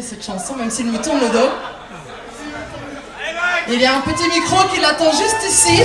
cette chanson, même s'il me tourne le dos. Il y a un petit micro qui l'attend juste ici.